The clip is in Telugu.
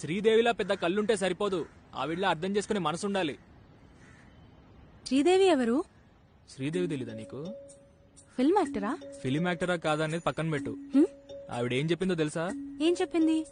శ్రీదేవిలా పెద్ద కళ్ళుంటే సరిపోదు. ఆవిడలా అర్థం చేసుకునే మనసుండాలి. శ్రీదేవి ఎవరు? శ్రీదేవి తెలీదా నీకు? ఫిల్మ్ యాక్టరా? ఫిలిం యాక్టరా కాదా అనేది పక్కన పెట్టు. హ్మ్? ఆవిడ ఏం చెప్పిందో తెలుసా? ఏం చెప్పింది?